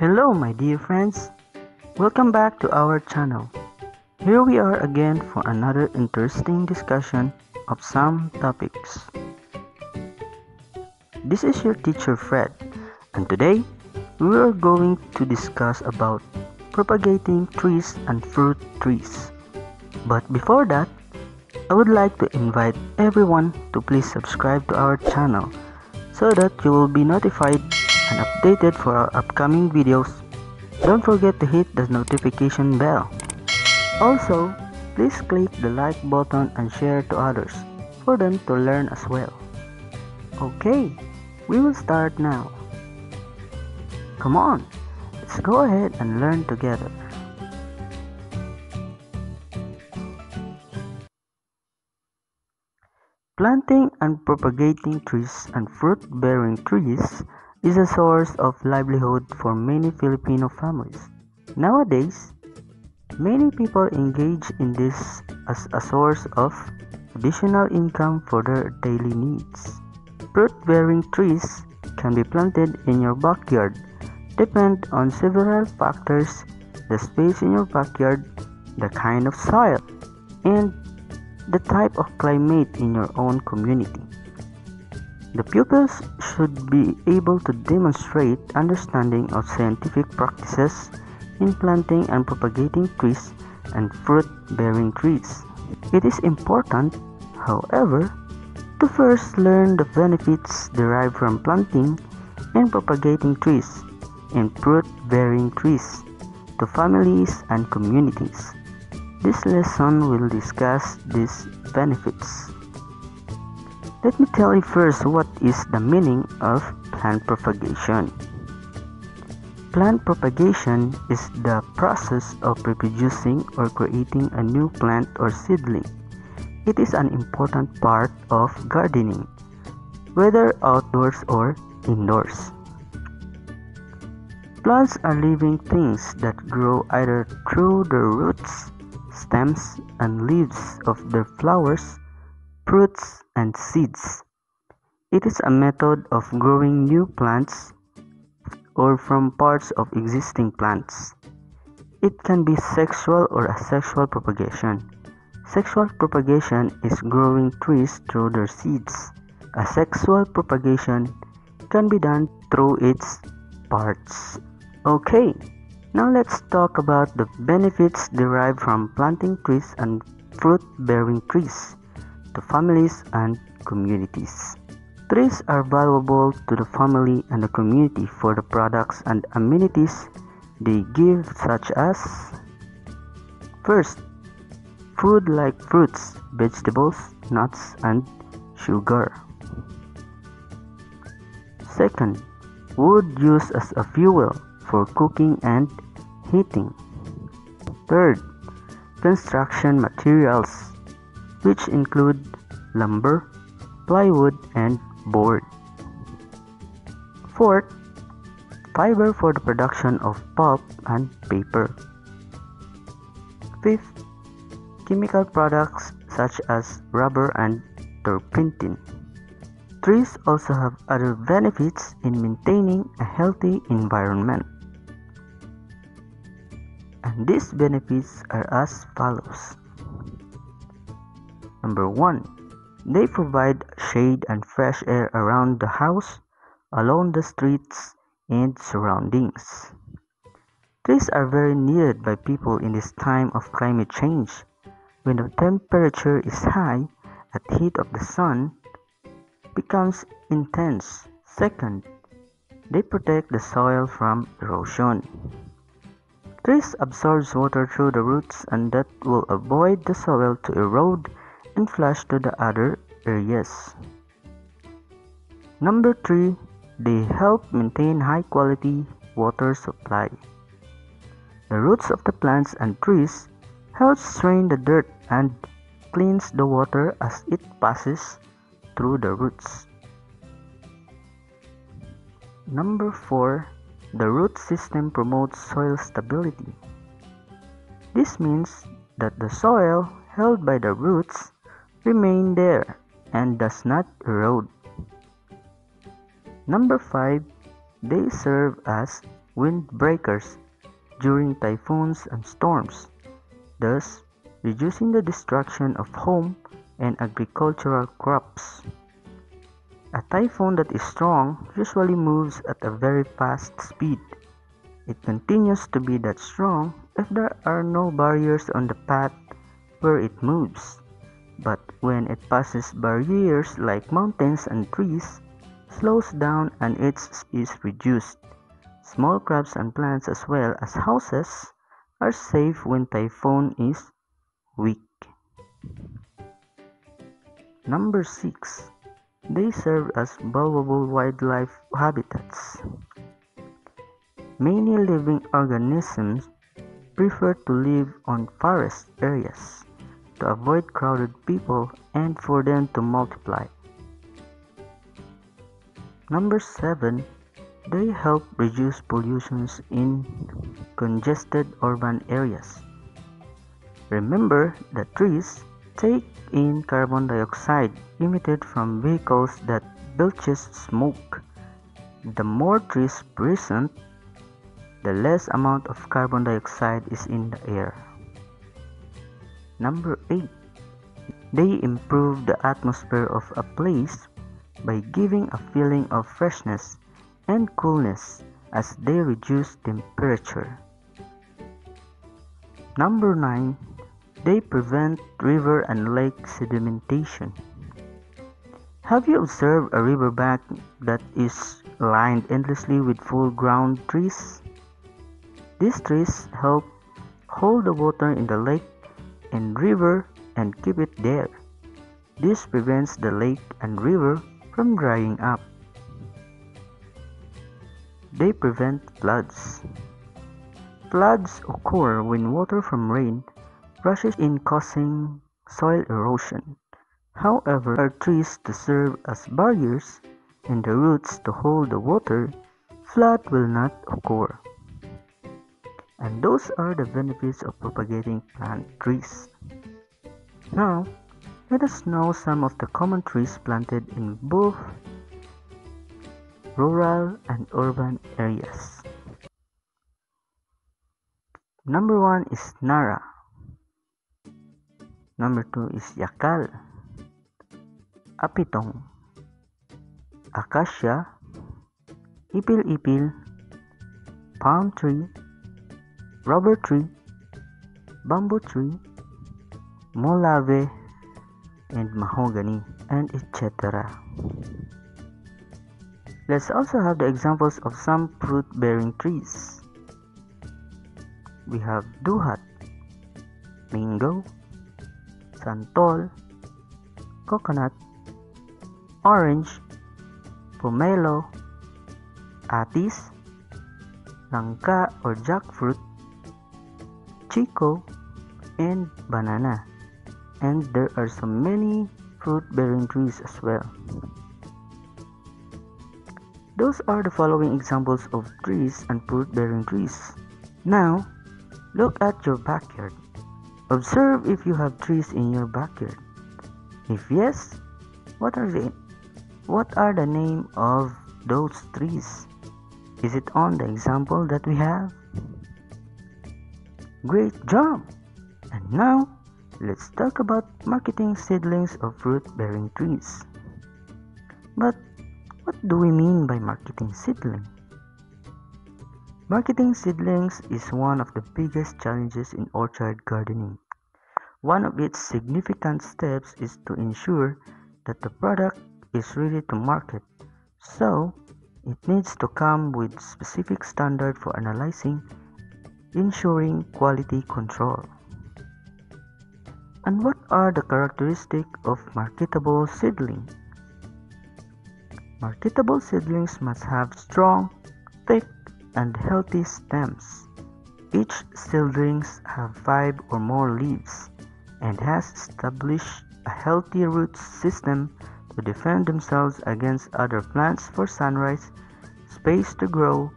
Hello, my dear friends. Welcome back to our channel. Here we are again for another interesting discussion of some topics. This is your teacher Fred, and today we are going to discuss about propagating trees and fruit trees. But before that, I would like to invite everyone to please subscribe to our channel so that you will be notified and updated for our upcoming videos. Don't forget to hit the notification bell. Also, please click the like button and share to others for them to learn as well. Okay, we will start now. Come on, let's go ahead and learn together. Planting and propagating trees and fruit-bearing trees is a source of livelihood for many Filipino families. Nowadays, many people engage in this as a source of additional income for their daily needs. Fruit-bearing trees can be planted in your backyard. Depend on several factors, the space in your backyard, the kind of soil, and the type of climate in your own community. The pupils should be able to demonstrate understanding of scientific practices in planting and propagating trees and fruit-bearing trees. It is important, however, to first learn the benefits derived from planting and propagating trees and fruit-bearing trees to families and communities. This lesson will discuss these benefits. Let me tell you first what is the meaning of plant propagation. Plant propagation is the process of reproducing or creating a new plant or seedling. It is an important part of gardening, whether outdoors or indoors. Plants are living things that grow either through the roots, stems, and leaves of their flowers fruits, and seeds. It is a method of growing new plants or from parts of existing plants. It can be sexual or asexual propagation. Sexual propagation is growing trees through their seeds. Asexual propagation can be done through its parts. Okay, now let's talk about the benefits derived from planting trees and fruit bearing trees to families and communities. Trees are valuable to the family and the community for the products and amenities they give such as First, food like fruits, vegetables, nuts and sugar. Second, wood used as a fuel for cooking and heating. Third, construction materials which include lumber, plywood, and board. Fourth, fiber for the production of pulp and paper. Fifth, chemical products such as rubber and turpentine. Trees also have other benefits in maintaining a healthy environment. And these benefits are as follows. Number 1. They provide shade and fresh air around the house, along the streets, and surroundings. Trees are very needed by people in this time of climate change. When the temperature is high, the heat of the sun becomes intense. Second, they protect the soil from erosion. Trees absorb water through the roots and that will avoid the soil to erode and flush to the other areas. Number 3. They help maintain high quality water supply. The roots of the plants and trees help strain the dirt and cleans the water as it passes through the roots. Number 4. The root system promotes soil stability. This means that the soil held by the roots remain there and does not erode. Number 5. They serve as windbreakers during typhoons and storms, thus reducing the destruction of home and agricultural crops. A typhoon that is strong usually moves at a very fast speed. It continues to be that strong if there are no barriers on the path where it moves. But when it passes barriers like mountains and trees, slows down and its speed is reduced. Small crops and plants as well as houses are safe when typhoon is weak. Number 6 they serve as valuable wildlife habitats. Many living organisms prefer to live on forest areas to avoid crowded people and for them to multiply. Number 7. They help reduce pollutions in congested urban areas. Remember that trees take in carbon dioxide emitted from vehicles that belches smoke. The more trees present, the less amount of carbon dioxide is in the air. Number 8. They improve the atmosphere of a place by giving a feeling of freshness and coolness as they reduce temperature. Number 9. They prevent river and lake sedimentation. Have you observed a riverbank that is lined endlessly with full ground trees? These trees help hold the water in the lake and river and keep it there. This prevents the lake and river from drying up. They prevent floods. Floods occur when water from rain rushes in causing soil erosion. However, are trees to serve as barriers and the roots to hold the water, flood will not occur. And those are the benefits of propagating plant trees. Now, let us know some of the common trees planted in both rural and urban areas. Number one is Narra. Number two is Yakal. apitong, acacia, ipil-ipil, palm tree, rubber tree, bamboo tree, molave, and mahogany, and etc. Let's also have the examples of some fruit-bearing trees. We have duhat, mango, santol, coconut, orange, pomelo, atis, langka or jackfruit, chico, and banana. And there are so many fruit-bearing trees as well. Those are the following examples of trees and fruit-bearing trees. Now, look at your backyard. Observe if you have trees in your backyard. If yes, what are they? what are the name of those trees? Is it on the example that we have? Great job! And now, let's talk about marketing seedlings of fruit-bearing trees. But what do we mean by marketing seedling? Marketing seedlings is one of the biggest challenges in orchard gardening. One of its significant steps is to ensure that the product is ready to market, so it needs to come with specific standard for analyzing, ensuring quality control. And what are the characteristics of marketable seedling? Marketable seedlings must have strong, thick, and healthy stems. Each seedlings have five or more leaves and has established a healthy root system to defend themselves against other plants for sunrise, space to grow,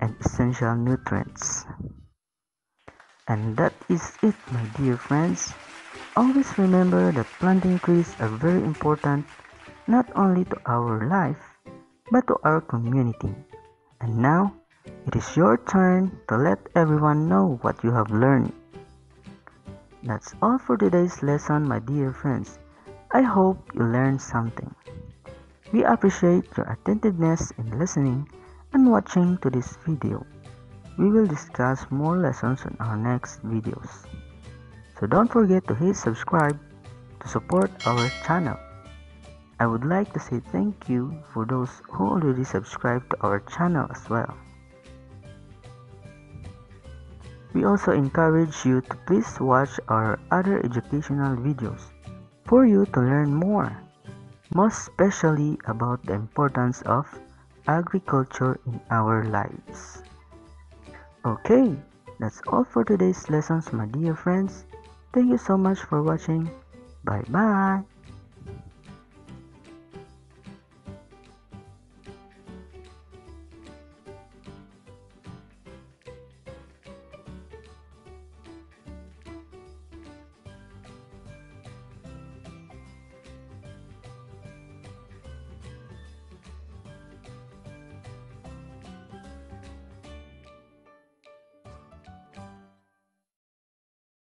and essential nutrients. And that is it, my dear friends. Always remember that planting trees are very important not only to our life but to our community. And now, It is your turn to let everyone know what you have learned. That's all for today's lesson, my dear friends. I hope you learned something. We appreciate your attentiveness in listening and watching to this video. We will discuss more lessons in our next videos. So don't forget to hit subscribe to support our channel. I would like to say thank you for those who already subscribed to our channel as well. We also encourage you to please watch our other educational videos for you to learn more, most especially about the importance of agriculture in our lives. Okay, that's all for today's lessons my dear friends. Thank you so much for watching. Bye bye.